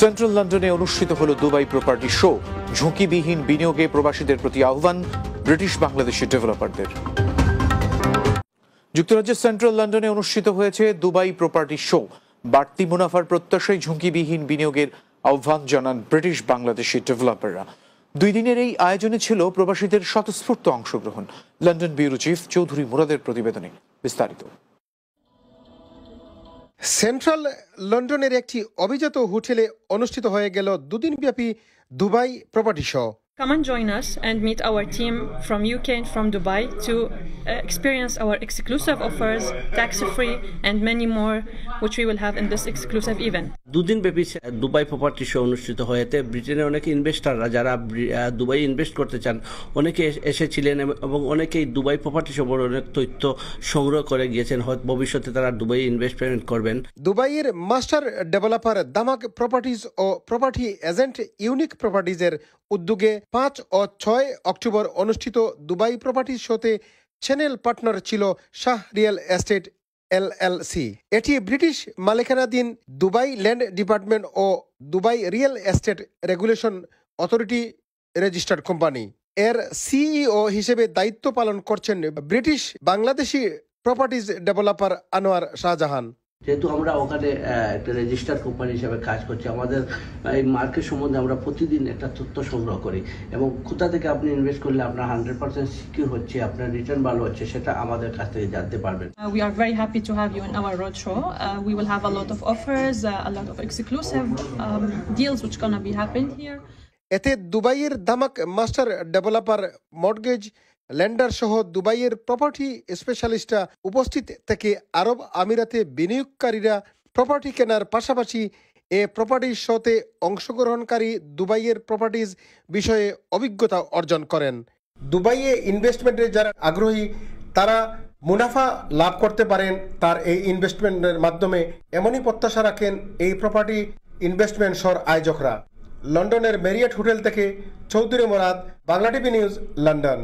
Central লন্ডনে অনুষ্ঠিত হল দুবাই প্রপার্টি শো। ঝুঁকিবিহীন বিনিয়োগে প্রবাসীদের প্রতি আহ্বান ব্রিটিশ বাংলাদেশি ডেভেলপারদের। যুক্তরাজ্যের সেন্ট্রাল লন্ডনে অনুষ্ঠিত হয়েছে দুবাই প্রপার্টি শো। বাড়তি মুনাফার প্রত্যাশায় ঝুঁকিবিহীন বিনিয়োগের আহ্বান জানান ব্রিটিশ বাংলাদেশি ডেভেলপাররা। দুই দিনের এই আয়োজনে ছিল প্রবাসীদের স্বতঃস্ফূর্ত অংশগ্রহণ। লন্ডন ব্যুরো চিফ চৌধুরী মুরাদের প্রতিবেদনে বিস্তারিত। সেন্ট্রাল লন্ডনের একটি অভিজাত হোটেলে অনুষ্ঠিত হয়ে গেল দুদিনব্যাপী Dubai property show. Come and join us and meet our team from UK and from Dubai to uh, experience our exclusive offers, tax free, and many more, which we will have in this exclusive event. দুদিন ব্যাপী Dubai property show অনুষ্ঠিত হয়েছে। ব্রিটেনের অনেক ইনভেস্টাররা যারা Dubai invest করতে চান অনেকে এস- এসেছিলেন এবং- এবং অনেকেই দুবাই প্রপার্টি শো অনেক তথ্য সংগ্রহ করে গিয়েছেন। হয়তো ভবিষ্যতে তারা দুবাই ইনভেস্টমেন্ট করবেন। দুবাইয়ের মাস্টার ডেভেলপার দামাক প্রপার্টিজ ও প্রপার্টি এজেন্ট ইউনিক প্রপার্টিজের উদ্যোগে পাঁচ ও ছয় অক্টোবর অনুষ্ঠিত দুবাই প্রপার্টি শোতে চ্যানেল পার্টনার ছিল শাহ রিয়েল এস্টেট এলএলসি। এটি ব্রিটিশ মালিকানাধীন দুবাই ল্যান্ড ডিপার্টমেন্ট ও Dubai real estate regulation authority registered company. এর সিইও হিসেবে দায়িত্ব পালন করছেন British Bangladeshi properties developer Anwar Shahjahan. যেহেতু আমরা ওখানে একটা রেজিস্টার কোম্পানি হিসেবে কাজ করছি আমাদের এই মার্কেট সম্বন্ধে আমরা প্রতিদিন একটা তথ্য সংগ্রহ করি এবং কোথা থেকে আপনি ইনভেস্ট করলে আপনার হান্ড্রেড পার্সেন্ট সিকিউর হচ্ছে আপনার রিটার্ন ভালো হচ্ছে সেটা আমাদের কাছ থেকে জানতে পারবেন we are very happy to have you in our roadshow. Uh, we will have a lot of offers, uh, a lot of exclusive um, deals which gonna be happening here. এতে দুবাইয়ের Damac master developer mortgage lender সহ দুবাইয়ের property স্পেশালিস্টরা উপস্থিত থেকে আরব আমিরাতে বিনিয়োগকারীরা property কেনার পাশাপাশি এ প্রপার্টি শোতে অংশগ্রহণকারী দুবাইয়ের প্রপার্টিজ বিষয়ে অভিজ্ঞতা অর্জন করেন। দুবাইয়ে ইনভেস্টমেন্টে যারা আগ্রহী, তারা মুনাফা লাভ করতে পারেন। তার এই ইনভেস্টমেন্টের মাধ্যমে এমনই প্রত্যাশা রাখেন এই প্রপার্টি ইনভেস্টমেন্ট সর আয়োজকরা। লন্ডনের মেরিয়েট হোটেল থেকে Chowdhury Morad Bangla TV news, London.